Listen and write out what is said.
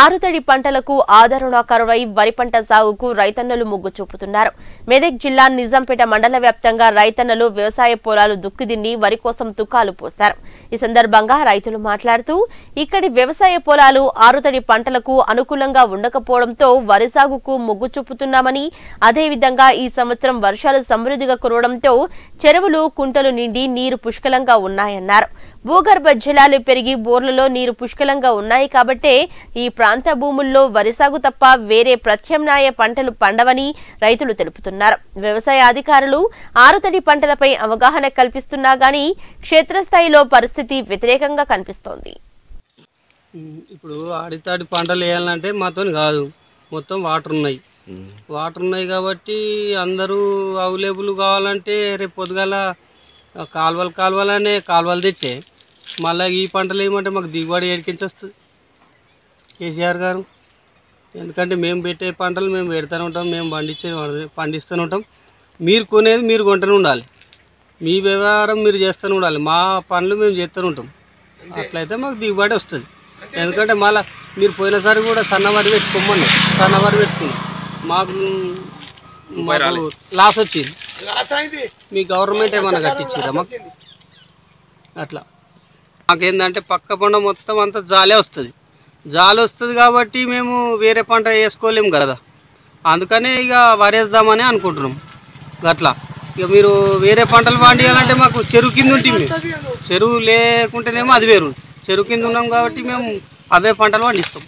ఆరుతడి పంటలకు ఆదరణ కరువై వరి పంట సాగుకు రైతన్నలు మొగ్గు చూపుతున్నారు. మెదక్ జిల్లా నిజాంపేట మండల వ్యాప్తంగా రైతన్నలు వ్యవసాయ పొలాలు దుక్కిదిన్ని వరి కోసం తుకాలు పోస్తారు. ఈ సందర్భంగా రైతులు మాట్లాడుతూ ఇక్కడి వ్యవసాయ పొలాలు ఆరుతడి పంటలకు అనుకూలంగా ఉండకపోవడంతో వరి సాగుకు మొగ్గు చూపుతున్నామని అదేవిధంగా ఈ సంవత్సరం వర్షాలు సమృద్ధిగా కురవడంతో చెరువులు కుంటలు నిండి నీరు పుష్కలంగా ఉన్నాయన్నారు. భూగర్భ జలాలు పెరిగి బోర్లలో నీరు పుష్కలంగా ఉన్నాయి కాబట్టే ఈ ప్రాంత భూముల్లో వరి సాగు తప్ప వేరే ప్రత్యామ్నాయ పంటలు పండవని రైతులు తెలుపుతున్నారు. వ్యవసాయ అధికారులు ఆరుతడి పంటలపై అవగాహన కల్పిస్తున్నా గానీ క్షేత్రస్థాయిలో పరిస్థితి వ్యతిరేకంగా కనిపిస్తోంది. ఇప్పుడు ఆడితాడి పంటలు వేయాలంటే మాతో కాదు మొత్తం వాటర్ ఉన్నాయి. వాటర్ ఉన్నాయి కాబట్టి అందరూ అవైలబుల్ కావాలంటే రేపు పొద్దుగాల కాలువలు కాలువలనే కాలువలు తెచ్చే మళ్ళీ ఈ పంటలు ఏమంటే మాకు దిగుబడి ఏడికించి వస్తుంది కేసీఆర్ గారు. ఎందుకంటే మేము పెట్టే పంటలు మేము పెడతానే ఉంటాం మేము పండించే పండిస్తూనే ఉంటాం. మీరు కొనేది మీరు కొంటూనే ఉండాలి. మీ వ్యవహారం మీరు చేస్తూనే ఉండాలి. మా పనులు మేము చేస్తూనే ఉంటాం. అట్లయితే మాకు దిగుబడి వస్తుంది. ఎందుకంటే మళ్ళీ మీరు పోయినసారి కూడా సన్నవారి పెట్టుకోమన్నారు. సన్నవారి పెట్టుకున్నాం. మాకు మాకు లాస్ వచ్చింది. మీ గవర్నమెంట్ ఏమైనా కట్టించారా మాకు? అట్లా. మాకేందంటే పక్క పంట మొత్తం అంతా జాలే వస్తుంది. జాలి వస్తుంది కాబట్టి మేము వేరే పంట వేసుకోలేము కదా. అందుకనే ఇక వరేద్దామని అనుకుంటున్నాం. అట్లా ఇక మీరు వేరే పంటలు పండియాలంటే మాకు చెరువు కింద ఉంటుంది చెరువు లేకుంటేనేమో అది వేరు. చెరువు కింద ఉన్నాం కాబట్టి మేము అవే పంటలు పండిస్తాం.